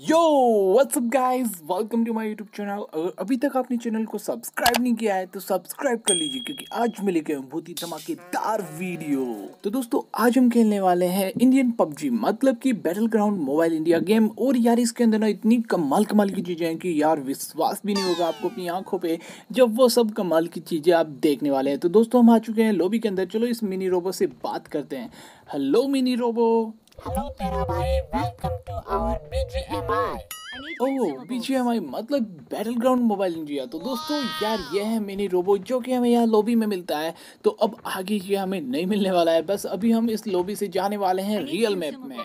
Yo what's up guys welcome to my YouTube channel अगर अभी तक आपने चैनल को सब्सक्राइब नहीं किया है तो सब्सक्राइब कर लीजिए, क्योंकि आज मैं लेके बहुत ही धमाकेदार वीडियो तो दोस्तों, आज हम खेलने वाले हैं इंडियन पबजी मतलब कि battle ground mobile India game और यार, इसके अंदर ना इतनी कमाल कमाल की चीज़ें हैं कि यार, विश्वास भी नहीं होगा आपको अपनी आँखों पर जब वो सब कमाल की चीज़ें आप देखने वाले हैं. तो दोस्तों, हम आ चुके हैं लॉबी के अंदर. चलो, इस मिनी रोबो से बात करते हैं. हेलो मिनी रोबो हेलो तेरा भाई welcome to our BGMI oh BGMI मतलब बैटल ग्राउंड मोबाइल इंडिया तो दोस्तों यार ये है मिनी रोबो जो कि हमें यहाँ लॉबी में मिलता है। तो अब आगे ये हमें नहीं मिलने वाला है। बस अभी हम इस लॉबी से जाने वाले हैं रियल मैप में।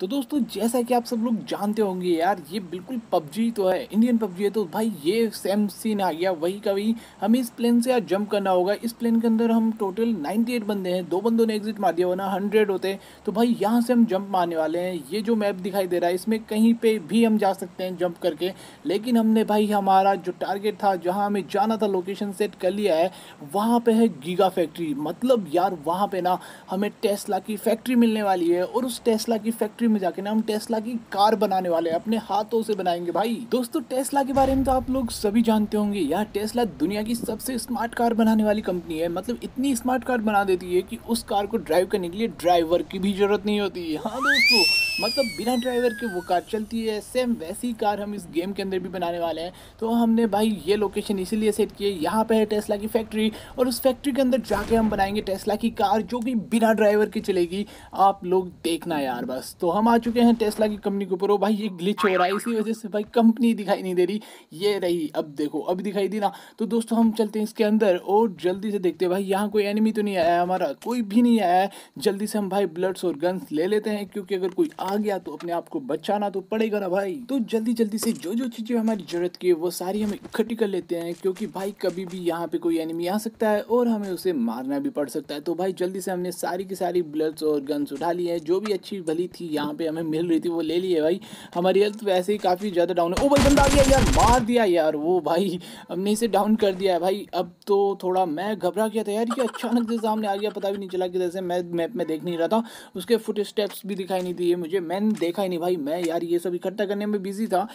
तो दोस्तों, जैसा कि आप सब लोग जानते होंगे यार, ये बिल्कुल पबजी तो है इंडियन पबजी है तो भाई ये सेम सीन आ गया। वही का वही, हमें इस प्लेन से आज जंप करना होगा। इस प्लेन के अंदर हम टोटल 98 बंदे हैं, दो बंदों ने एग्जिट मार दिया, वरना 100 होते। तो भाई यहाँ से हम जंप मारने वाले हैं। ये जो मैप दिखाई दे रहा है, इसमें कहीं पर भी हम जा सकते हैं जंप करके। लेकिन हमने भाई, हमारा जो टारगेट था, जहाँ हमें जाना था लोकेशन सेट कर लिया है, वहाँ पर है गीगा फैक्ट्री मतलब यार, वहाँ पर ना हमें टेस्ला की फैक्ट्री मिलने वाली है, और उस टेस्ला की फैक्ट्री में जाके ना हम टेस्ला की कार बनाने वाले हैं, अपने हाथों से बनाएँगे भाई। दोस्तों टेस्ला के बारे में तो आप लोग सभी जानते होंगे, यार टेस्ला दुनिया की सबसे स्मार्ट कार बनाने वाली कंपनी है। मतलब इतनी स्मार्ट कार बना देती है कि उस कार को ड्राइव करने के लिए ड्राइवर की भी ज़रूरत नहीं होती हाँ। दोस्तों मतलब बिना ड्राइवर के वो कार चलती है सेम वैसी कार हम इस गेम के अंदर भी बनाने वाले हैं। तो हमने भाई ये लोकेशन इसीलिए सेट की है यहाँ पे है टेस्ला की फैक्ट्री और उस फैक्ट्री के अंदर जाके हम बनाएँगे टेस्ला की कार जो कि बिना ड्राइवर की चलेगी। आप लोग देखना यार बस। तो हम आ चुके हैं टेस्ला की कंपनी के ऊपर। ओ भाई, ये ग्लिच हो रहा है, इसी वजह से भाई कंपनी दिखाई नहीं दे रही। ये रही, अब देखो, अब दिखाई दी ना। तो दोस्तों, हम चलते हैं इसके अंदर और जल्दी से देखते हैं। भाई, यहाँ कोई एनिमी तो नहीं आया, हमारा कोई भी नहीं आया है। जल्दी से हम भाई ब्लड्स और गन्स ले लेते हैं, क्योंकि अगर कोई आ गया तो अपने आप को बचाना तो पड़ेगा ना भाई। तो जल्दी जल्दी से जो जो चीज़ें हमारी ज़रूरत की है, वो सारी हम इकट्ठी कर लेते हैं, क्योंकि भाई कभी भी यहाँ पे कोई एनिमी आ सकता है और हमें उसे मारना भी पड़ सकता है। तो भाई, जल्दी से हमने सारी की सारी ब्लड्स और गन्स उठा ली है। जो भी अच्छी, भली थी, यहाँ पे हमें मिल रही थी, वो ले लिए भाई। हमारी हेल्थ वैसे ही काफ़ी ज़्यादा डाउन है। ओ भाई, बंदा आ गया यार, मार दिया यार वो भाई। हमने इसे डाउन कर दिया है भाई। अब तो थोड़ा मैं घबरा गया था यार, ये अचानक से सामने आ गया, पता भी नहीं चला कि जैसे मैं मैप में देख नहीं रहा था। उसके फुट स्टेप्स भी दिखाई नहीं दिए मुझे, मैंने देखा ही नहीं भाई। मैं यार ये सब इकट्ठा करने में बिज़ी था,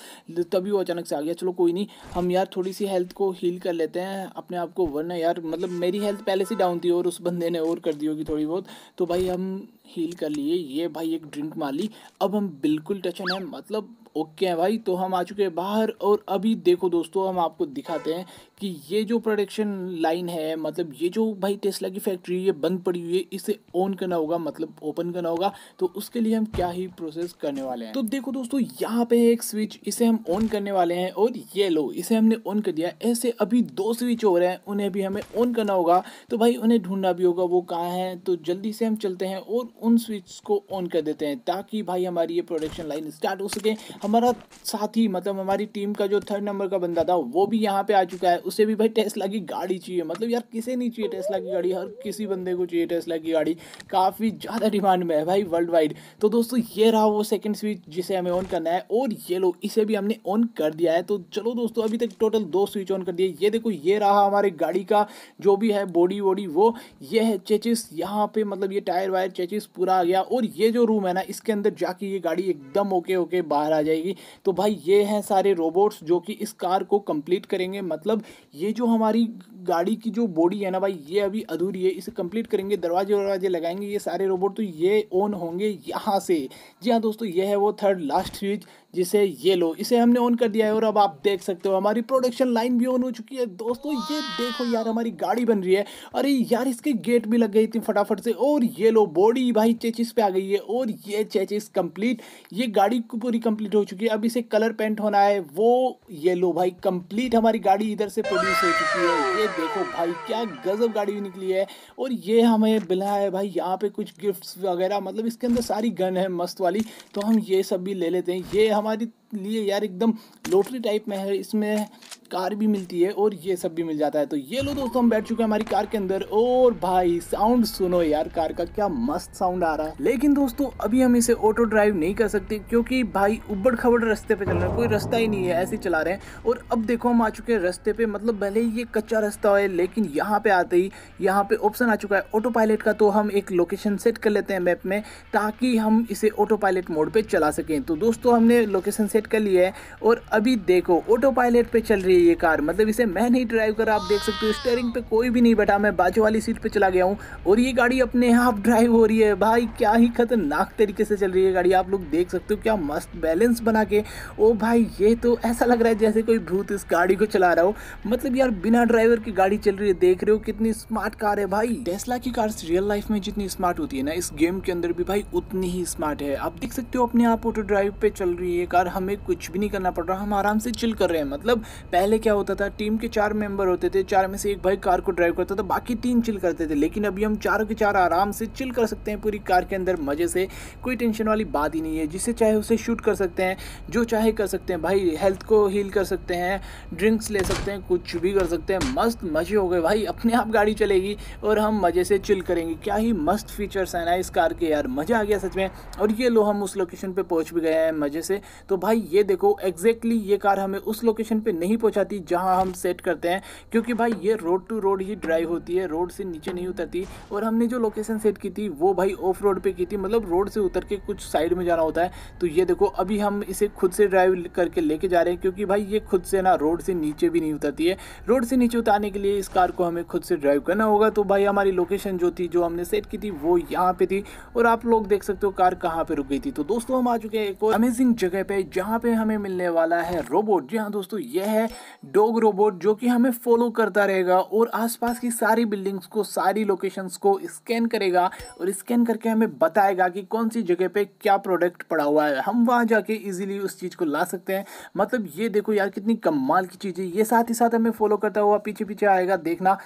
तभी वो अचानक से आ गया। चलो कोई नहीं, हम यार थोड़ी सी हेल्थ को हील कर लेते हैं अपने आप को, वरना यार मतलब मेरी हेल्थ पहले से डाउन थी और उस बंदे ने और कर दी होगी थोड़ी बहुत। तो भाई हम हील कर लिए, ये भाई एक ड्रिंक मार ली। अब हम बिल्कुल टच है मतलब ओके हैं भाई तो हम आ चुके हैं बाहर और अभी देखो दोस्तों, हम आपको दिखाते हैं कि ये जो प्रोडक्शन लाइन है मतलब ये जो भाई टेस्ला की फैक्ट्री ये बंद पड़ी हुई है, इसे ऑन करना होगा मतलब ओपन करना होगा तो उसके लिए हम क्या ही प्रोसेस करने वाले हैं? तो देखो दोस्तों, यहाँ पे है एक स्विच इसे हम ऑन करने वाले हैं और ये लो, इसे हमने ऑन कर दिया। ऐसे अभी दो स्विच हो रहे हैं, उन्हें भी हमें ऑन करना होगा तो भाई उन्हें ढूंढना भी होगा, वो कहाँ है? तो जल्दी से हम चलते हैं और उन स्विच को ऑन कर देते हैं, ताकि भाई हमारी ये प्रोडक्शन लाइन स्टार्ट हो सके। हमारा साथी मतलब हमारी टीम का जो थर्ड नंबर का बंदा था, वो भी यहाँ पे आ चुका है। उसे भी भाई टेस्ला की गाड़ी चाहिए। मतलब यार किसे नहीं चाहिए टेस्ला की गाड़ी? हर किसी बंदे को चाहिए टेस्ला की गाड़ी। काफ़ी ज़्यादा डिमांड में है भाई वर्ल्ड वाइड तो दोस्तों, ये रहा वो सेकेंड स्विच जिसे हमें ऑन करना है, और ये लो, इसे भी हमने ऑन कर दिया है। तो चलो दोस्तों, अभी तक टोटल दो स्विच ऑन कर दिए। ये देखो, ये रहा हमारे गाड़ी का जो भी है बॉडी वॉडी वो। ये है चेचिस यहाँ पे मतलब ये टायर वायर चेचिस पूरा आ गया। और ये जो रूम है ना, इसके अंदर जाके ये गाड़ी एकदम ओके ओके बाहर आ जाएगी। तो भाई ये हैं सारे रोबोट्स जो कि इस कार को कंप्लीट करेंगे। मतलब ये जो हमारी गाड़ी की जो बॉडी है ना भाई, ये अभी अधूरी है। इसे कंप्लीट करेंगे, दरवाजे वरवाजे लगाएँगे, ये सारे रोबोट तो ये ऑन होंगे यहाँ से। जी हाँ दोस्तों, ये है वो थर्ड लास्ट स्विच जिसे ये लो। इसे हमने ऑन कर दिया है और अब आप देख सकते हो, हमारी प्रोडक्शन लाइन भी ऑन हो चुकी है। दोस्तों, ये देखो यार, हमारी गाड़ी बन रही है। अरे यार, इसके गेट भी लग गई थी फटाफट से। और ये लो बॉडी भाई चेचिस पे आ गई है। और ये चेचिस कंप्लीट ये गाड़ी पूरी कंप्लीट हो चुकी है। अब इसे कलर पेंट होना है। वो ये लो भाई कंप्लीट हमारी गाड़ी इधर से प्रोड्यूस हो चुकी है। ये देखो भाई, क्या गजब गाड़ी भी निकली है। और ये हमें मिला है भाई, यहाँ पे कुछ गिफ्ट्स वगैरह मतलब इसके अंदर सारी गन है, मस्त वाली। तो हम ये सब भी ले लेते हैं। ये हमारी लिए यार एकदम लोटरी टाइप में है, इसमें कार भी मिलती है और ये सब भी मिल जाता है। तो ये लो दोस्तों, हम बैठ चुके हैं हमारी कार के अंदर और भाई साउंड सुनो यार कार का, क्या मस्त साउंड आ रहा है। लेकिन दोस्तों, अभी हम इसे ऑटो ड्राइव नहीं कर सकते क्योंकि भाई उबड़ खबड़ रास्ते पे चल रहे हैं, कोई रास्ता ही नहीं है, ऐसे चला रहे हैं। और अब देखो, हम आ चुके हैं रास्ते पे मतलब ही ये कच्चा रास्ता है, लेकिन यहाँ पे आते ही, यहाँ पे ऑप्शन आ चुका है ऑटो पायलट का तो हम एक लोकेशन सेट कर लेते हैं मैप में, ताकि हम इसे ऑटो पायलट मोड पे चला सकें। तो दोस्तों, हमने लोकेशन सेट कर लिया है, और अभी देखो ऑटो पायलट पे चल रही है ये कार। मतलब इसे मैं नहीं ड्राइव कर आप देख सकते हो स्टेयरिंग पे कोई भी नहीं बैठा, मैं बाजू वाली सीट पे चला गया हूँ और ये गाड़ी अपने आप ड्राइव हो रही है। भाई, क्या ही खतरनाक तरीके से चल रही है गाड़ी, आप लोग देख सकते हो क्या मस्त बैलेंस बना के। ओ भाई, ये तो ऐसा लग रहा है जैसे कोई भूत इस गाड़ी को चला रहा हो। मतलब यार, बिना ड्राइवर की गाड़ी चल रही है, देख रहे हो कितनी स्मार्ट कार है भाई। टेस्ला की कार रियल लाइफ में जितनी स्मार्ट होती है ना, इस गेम के अंदर भी भाई उतनी ही स्मार्ट है। आप देख सकते हो, अपने आप ऑटो ड्राइव पे चल रही है कार हमें कुछ भी नहीं करना पड़ रहा, हम आराम से चिल कर रहे हैं। मतलब पहले क्या होता था टीम के चार मेंबर होते थे, चार में से एक भाई कार को ड्राइव करता था, बाकी तीन चिल करते थे। लेकिन अभी हम चारों के चार आराम से चिल कर सकते हैं पूरी कार के अंदर, मज़े से। कोई टेंशन वाली बात ही नहीं है, जिसे चाहे उसे शूट कर सकते हैं, जो चाहे कर सकते हैं। भाई हेल्थ को हील कर सकते हैं ड्रिंक्स ले सकते हैं, कुछ भी कर सकते हैं। मस्त मज़े हो गए भाई, अपने आप गाड़ी चलेगी और हम मज़े से चिल करेंगे। क्या ही मस्त फीचर्स हैं ना इस कार के यार, मज़ा आ गया सच में। और ये लो, हम उस लोकेशन पर पहुँच भी गए हैं मज़े से। तो भाई, ये देखो एग्जैक्टली ये कार हमें उस लोकेशन पर नहीं पहुंचाती जहाँ हम सेट करते हैं। क्योंकि भाई, ये रोड टू रोड ही ड्राइव होती है रोड से नीचे नहीं उतरती। और हमने जो लोकेशन सेट की थी, वो भाई ऑफ़ रोड पे की थी। मतलब रोड से उतर के कुछ साइड में जाना होता है। तो ये देखो, अभी हम इसे खुद से ड्राइव करके लेके जा रहे हैं। क्योंकि भाई, ये खुद से ना रोड से नीचे भी नहीं उतरती है। रोड से नीचे उतारने के लिए इस कार को हमें खुद से ड्राइव करना होगा। तो भाई, हमारी लोकेशन जो थी, जो हमने सेट की थी, वो यहाँ पे थी। और आप लोग देख सकते हो कार कहाँ पे रुक गई थी। तो दोस्तों, हम आ चुके हैं एक और अमेजिंग जगह पे, जहाँ पे हमें मिलने वाला है रोबोट जी हाँ दोस्तों, यह है डॉग रोबोट जो कि हमें फॉलो करता रहेगा और आसपास की सारी बिल्डिंग्स को, सारी लोकेशंस को स्कैन करेगा और स्कैन करके हमें बताएगा कि कौन सी जगह पे क्या प्रोडक्ट पड़ा हुआ है। हम वहाँ जाके इजीली उस चीज़ को ला सकते हैं। मतलब ये देखो यार कितनी कमाल की चीज़ है। ये साथ ही साथ हमें फॉलो करता हुआ पीछे पीछे आएगा, देखना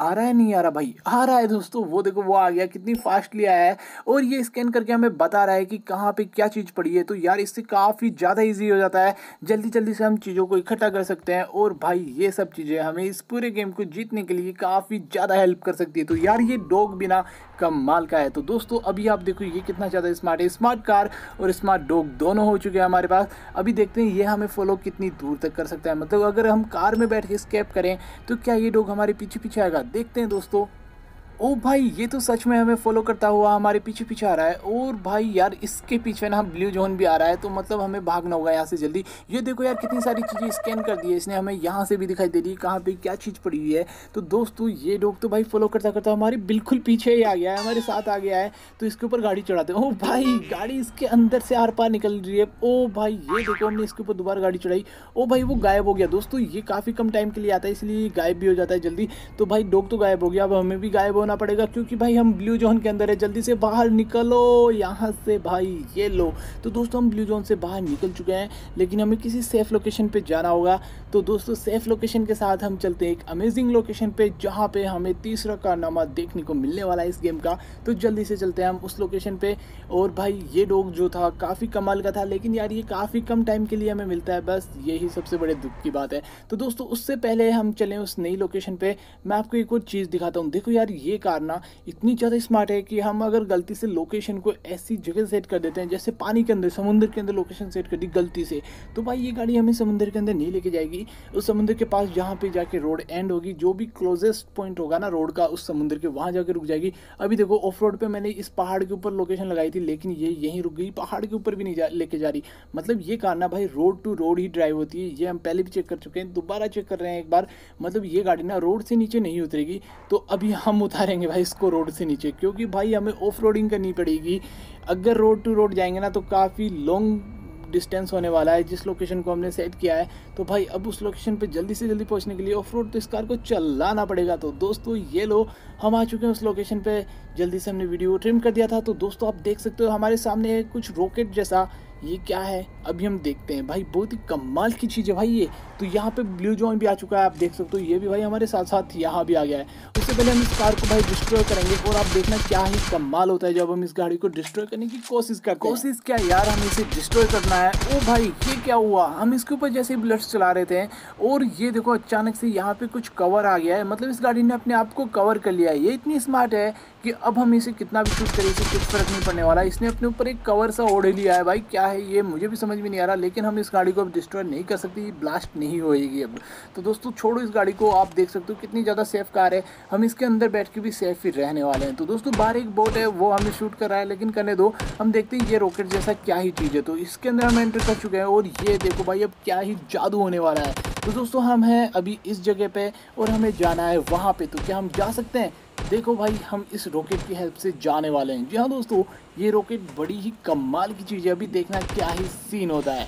आ रहा है, नहीं आ रहा भाई। आ रहा है दोस्तों, वो देखो, वो आ गया, कितनी फास्टली आया है। और ये स्कैन करके हमें बता रहा है कि कहाँ पे क्या चीज़ पड़ी है। तो यार, इससे काफ़ी ज़्यादा इजी हो जाता है। जल्दी जल्दी से हम चीज़ों को इकट्ठा कर सकते हैं। और भाई, ये सब चीज़ें हमें इस पूरे गेम को जीतने के लिए काफ़ी ज़्यादा हेल्प कर सकती है। तो यार, ये डॉग बिना कमाल का है। तो दोस्तों, अभी आप देखो, ये कितना ज़्यादा स्मार्ट है। स्मार्ट कार और स्मार्ट डॉग दोनों हो चुके हैं हमारे पास। अभी देखते हैं, ये हमें फॉलो कितनी दूर तक कर सकता है। मतलब अगर हम कार में बैठ के स्केप करें तो क्या ये डॉग हमारे पीछे पीछे आएगा? देखते हैं दोस्तों। ओ भाई, ये तो सच में हमें फॉलो करता हुआ हमारे पीछे पीछे आ रहा है। और भाई यार, इसके पीछे ना ब्लू जोन भी आ रहा है तो मतलब हमें भागना होगा यहाँ से जल्दी। ये देखो यार, कितनी सारी चीज़ें स्कैन कर दी है इसने हमें, यहाँ से भी दिखाई दे रही है, कहाँ पर क्या चीज़ पड़ी हुई है। तो दोस्तों, ये डॉग तो भाई फॉलो करता करता हमारे बिल्कुल पीछे ही आ गया है, हमारे साथ आ गया है। तो इसके ऊपर गाड़ी चढ़ाते ओ भाई, गाड़ी इसके अंदर से आर पार निकल रही है। ओ भाई, ये देखो हमने इसके ऊपर दोबारा गाड़ी चढ़ाई। ओ भाई, वो गायब हो गया। दोस्तों, ये काफ़ी कम टाइम के लिए आता है, इसलिए गायब भी हो जाता है जल्दी। तो भाई, डॉग तो गायब हो गया। अब हमें भी गायब होना पड़ेगा, क्योंकि भाई हम ब्लू जोन के अंदर है, जल्दी से बाहर निकलो, यहाँ से भाई, ये लो। तो दोस्तों, हम ब्लू जोन से बाहर निकल चुके हैं, लेकिन हमें किसी सेफ़ लोकेशन पे जाना होगा। तो दोस्तों सेफ़ लोकेशन के साथ हम चलते हैं एक अमेजिंग लोकेशन पे, जहाँ पे हमें तीसरा कारनामा देखने को मिलने वाला है इस गेम का। तो जल्दी से चलते हैं हम उस लोकेशन पे। और भाई, ये डॉग जो था, काफ़ी कमाल का था, लेकिन यार, ये काफ़ी कम टाइम के लिए हमें मिलता है, बस यही सबसे बड़े दुख की बात है। तो दोस्तों, उससे पहले हम चलें उस नई लोकेशन पे। मैं आपको एक और चीज़ दिखाता हूँ। देखो यार, ये कार ना इतनी ज़्यादा स्मार्ट है कि हम अगर गलती से लोकेशन को ऐसी जगह सेट कर देते हैं, जैसे पानी के अंदर, समुद्र के अंदर लोकेशन सेट कर दी गलती से तो भाई ये गाड़ी हमें समुद्र के अंदर नहीं लेके जाएगी। उस समुद्र के पास जहाँ पे जाके रोड एंड होगी, जो भी क्लोजेस्ट पॉइंट होगा ना रोड का, उस समुद्र के वहाँ जाके रुक जाएगी। अभी देखो ऑफ़ रोड पर मैंने इस पहाड़ के ऊपर लोकेशन लगाई थी, लेकिन ये यहीं रुक गई, पहाड़ के ऊपर भी नहीं लेके जा रही। मतलब ये कार ना भाई रोड टू रोड ही ड्राइव होती है, ये हम पहले भी चेक कर चुके हैं, दोबारा चेक कर रहे हैं एक बार। मतलब ये गाड़ी ना रोड से नीचे नहीं उतरेगी। तो अभी हम उतारेंगे भाई इसको रोड से नीचे, क्योंकि भाई हमें ऑफ़ रोडिंग करनी पड़ेगी। अगर रोड टू रोड जाएँगे ना तो काफ़ी लॉन्ग डिस्टेंस होने वाला है, जिस लोकेशन को हमने सेट किया है। तो भाई अब उस लोकेशन पे जल्दी से जल्दी पहुँचने के लिए ऑफ़ रोड तो इस कार को चलाना पड़ेगा। तो दोस्तों, ये लो, हम आ चुके हैं उस लोकेशन पे। जल्दी से हमने वीडियो ट्रिम कर दिया था। तो दोस्तों, आप देख सकते हो हमारे सामने कुछ रॉकेट जैसा। ये क्या है? अभी हम देखते हैं। भाई, बहुत ही कमाल की चीज़ है भाई ये। तो यहाँ पे ब्लू जोन भी आ चुका है, आप देख सकते हो। ये भी भाई हमारे साथ साथ यहाँ भी आ गया है। उससे पहले हम इस कार को भाई डिस्ट्रॉय करेंगे और आप देखना क्या ही कमाल होता है जब हम इस गाड़ी को डिस्ट्रॉय करने की कोशिश करते कोशिश क्या यार, हमें इसे डिस्ट्रॉय करना है। ओ भाई, ये क्या हुआ? हम इसके ऊपर जैसे ब्लड्स चला रहे थे और ये देखो, अचानक से यहाँ पे कुछ कवर आ गया है। मतलब इस गाड़ी ने अपने आप को कवर कर लिया है। ये इतनी स्मार्ट है कि अब हम इसे कितना भी शूट करें, इसे कुछ फ़र्क नहीं पड़ने वाला। इसने अपने ऊपर एक कवर सा ओढ़ लिया है भाई। क्या है ये? मुझे भी समझ में नहीं आ रहा, लेकिन हम इस गाड़ी को अब डिस्ट्रॉय नहीं कर सकते ब्लास्ट नहीं होएगी अब। तो दोस्तों, छोड़ो इस गाड़ी को, आप देख सकते हो कितनी ज़्यादा सेफ़ कार है। हम इसके अंदर बैठ के भी सेफ़ ही रहने वाले हैं। तो दोस्तों, बाहर एक बोट है, वो हमें शूट कर रहा है, लेकिन करने दो, हम देखते हैं ये रॉकेट जैसा क्या ही चीज़ है। तो इसके अंदर हम एंटर कर चुके हैं, और ये देखो भाई, अब क्या ही जादू होने वाला है। तो दोस्तों, हम हैं अभी इस जगह पे, और हमें जाना है वहाँ पे। तो क्या हम जा सकते हैं? देखो भाई, हम इस रॉकेट की हेल्प से जाने वाले हैं। जी हाँ दोस्तों, ये रॉकेट बड़ी ही कमाल की चीज़ है। अभी देखना क्या ही सीन होता है।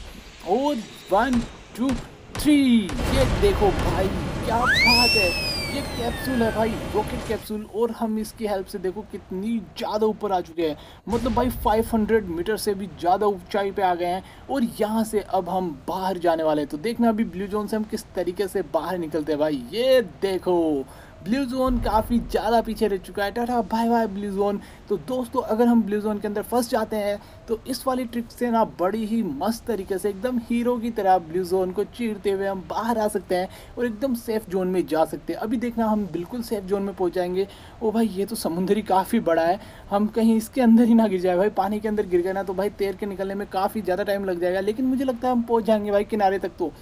और वन टू थ्री ये देखो भाई, क्या बात है। ये कैप्सूल है भाई रॉकेट कैप्सूल और हम इसकी हेल्प से देखो कितनी ज़्यादा ऊपर आ चुके हैं। मतलब भाई 500 मीटर से भी ज़्यादा ऊंचाई पे आ गए हैं। और यहाँ से अब हम बाहर जाने वाले हैं। तो देखना अभी ब्लू जोन से हम किस तरीके से बाहर निकलते हैं भाई। ये देखो ब्लू जोन काफ़ी ज़्यादा पीछे रह चुका है। Tata bye bye blue zone तो दोस्तों, अगर हम ब्लू जोन के अंदर फंस जाते हैं तो इस वाली ट्रिक से ना बड़ी ही मस्त तरीके से एकदम हीरो की तरह ब्लू जोन को चीरते हुए हम बाहर आ सकते हैं और एकदम सेफ़ जोन में जा सकते हैं। अभी देखना, हम बिल्कुल सेफ़ जोन में पहुँच जाएँगे ओ भाई, ये तो समुंदरी काफ़ी बड़ा है। हम कहीं इसके अंदर ही ना गिर जाए भाई। पानी के अंदर गिर गए ना तो भाई तैर के निकलने में काफ़ी ज़्यादा टाइम लग जाएगा। लेकिन मुझे लगता है हम पहुँच जाएँगे भाई किनारे तक तो।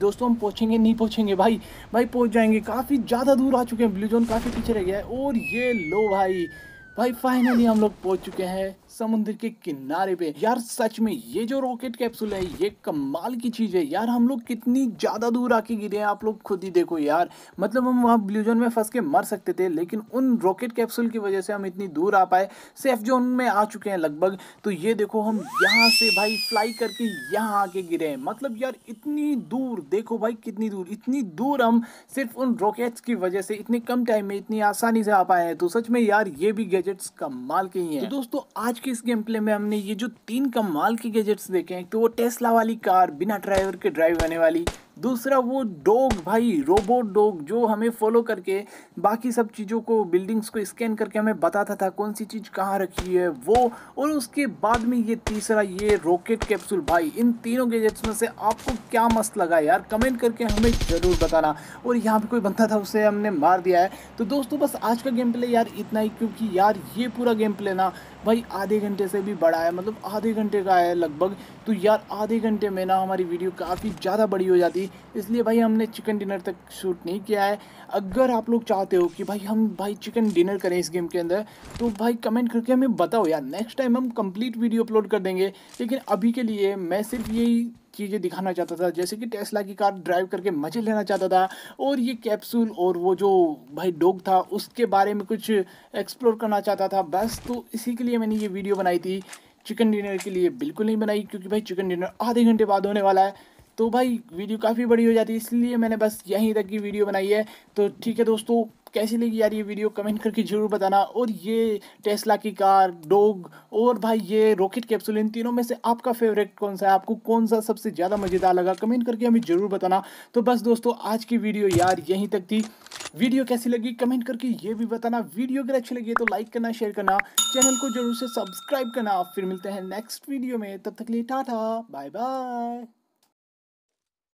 दोस्तों, हम पहुँचेंगे, नहीं पहुँचेंगे? भाई भाई पहुँच जाएँगे। काफ़ी ज़्यादा दूर आ चुके हैं ब्लू जोन काफ़ी पीछे रह गया है। और ये लो भाई भाई फाइनली हम लोग पहुँच चुके हैं। समुद्र के किनारे पे। यार, सच में, ये जो रॉकेट कैप्सूल है, ये कमाल की चीज़ है। यार, हम लोग कितनी ज़्यादा दूर आके गिरे हैं, आप लोग खुद ही देखो यार। मतलब हम वहाँ ब्लू जोन में फंस के मर सकते थे, लेकिन उन रॉकेट कैप्सूल की वजह से हम इतनी दूर आ पाए। सेफ़ जोन में आ चुके हैं लगभग। तो ये देखो, हम यहाँ से भाई फ्लाई करके यहाँ आके गिरे हैं। मतलब यार, इतनी दूर, देखो भाई कितनी दूर, इतनी दूर हम सिर्फ़ उन रॉकेट्स की वजह से इतने कम टाइम में इतनी आसानी से आ पाए हैं। तो सच में यार, ये भी गैजेट्स कमाल के ही हैं। तो दोस्तों, आज के इस गेम प्ले में हमने ये जो तीन कमाल के गैजेट्स देखे हैं तो वो टेस्ला वाली कार, बिना ड्राइवर के ड्राइव होने वाली, दूसरा वो डॉग भाई रोबोट डॉग जो हमें फॉलो करके बाकी सब चीज़ों को बिल्डिंग्स को स्कैन करके हमें बताता था कौन सी चीज़ कहाँ रखी है, वो, और उसके बाद में ये तीसरा ये रॉकेट कैप्सूल भाई, इन तीनों गैजेट्स में से आपको क्या मस्त लगा यार? कमेंट करके हमें ज़रूर बताना। और यहाँ पे कोई बनता था, उसे हमने मार दिया है। तो दोस्तों, बस आज का गेम प्ले यार इतना ही, क्योंकि यार ये पूरा गेम प्ले ना भाई, आधे घंटे से भी बड़ा है मतलब आधे घंटे का है लगभग। तो यार, आधे घंटे में ना हमारी वीडियो काफ़ी ज़्यादा बड़ी हो जाती। इसलिए भाई, हमने चिकन डिनर तक शूट नहीं किया है। अगर आप लोग चाहते हो कि भाई, हम भाई चिकन डिनर करें इस गेम के अंदर तो भाई कमेंट करके हमें बताओ यार। नेक्स्ट टाइम हम कंप्लीट वीडियो अपलोड कर देंगे। लेकिन अभी के लिए मैं सिर्फ़ यही चीज़ें दिखाना चाहता था, जैसे कि टेस्ला की कार ड्राइव करके मज़े लेना चाहता था, और ये कैप्सूल और वो जो भाई डॉग था, उसके बारे में कुछ एक्सप्लोर करना चाहता था। बस तो इसी के लिए मैंने ये वीडियो बनाई थी। चिकन डिनर के लिए बिल्कुल नहीं बनाई, क्योंकि भाई चिकन डिनर आधे घंटे बाद होने वाला है। तो भाई वीडियो काफ़ी बड़ी हो जाती है, इसलिए मैंने बस यहीं तक की वीडियो बनाई है। तो ठीक है दोस्तों, कैसी लगी यार ये वीडियो? कमेंट करके ज़रूर बताना। और ये टेस्ला की कार, डोग और भाई ये रॉकेट कैप्सूल इन तीनों में से आपका फेवरेट कौन सा है? आपको कौन सा सबसे ज़्यादा मज़ेदार लगा? कमेंट करके हमें ज़रूर बताना। तो बस दोस्तों, आज की वीडियो यार यहीं तक थी। वीडियो कैसी लगी? कमेंट करके ये भी बताना। वीडियो अगर अच्छी लगी तो लाइक करना शेयर करना। चैनल को ज़रूर से सब्सक्राइब करना। फिर मिलते हैं नेक्स्ट वीडियो में। तब तक लिए टाटा बाय बाय